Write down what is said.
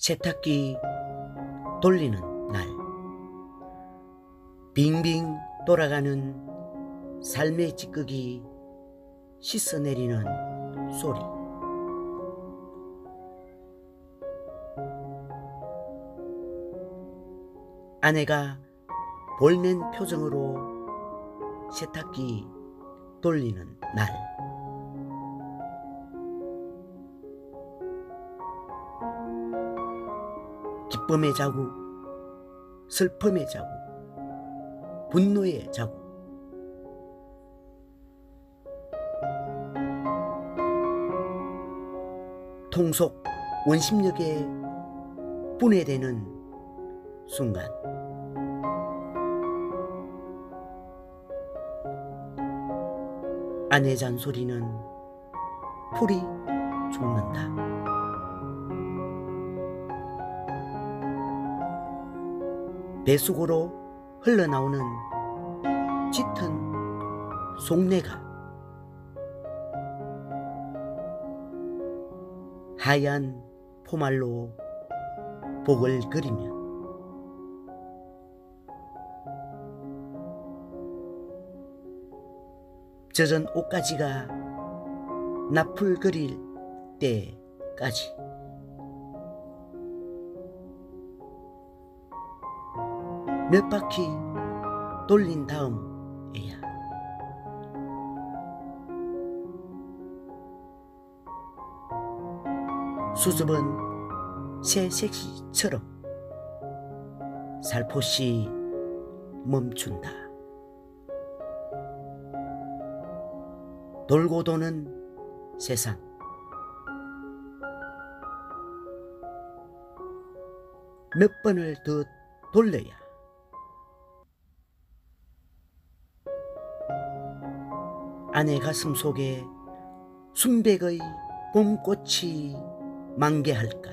세탁기 돌리는 날. 빙빙 돌아가는 삶의 찌꺼기 씻어내리는 소리. 아내가 볼멘 표정으로 세탁기 돌리는 날 기쁨의 자국, 슬픔의 자국, 분노의 자국 통속 원심력에 분해되는 순간 아내 잔소리는 풀이 죽는다. 배수구로 흘러나오는 짙은 속내가 하얀 포말로 복을 그리면 젖은 옷가지가 나풀 그릴 때까지 몇 바퀴 돌린 다음에야 수줍은 새 색시처럼 살포시 멈춘다. 돌고 도는 세상. 몇 번을 더 돌려야 아내 가슴 속에 순백의 봄꽃이 만개할까?